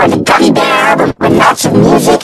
for the gummy bear with lots of music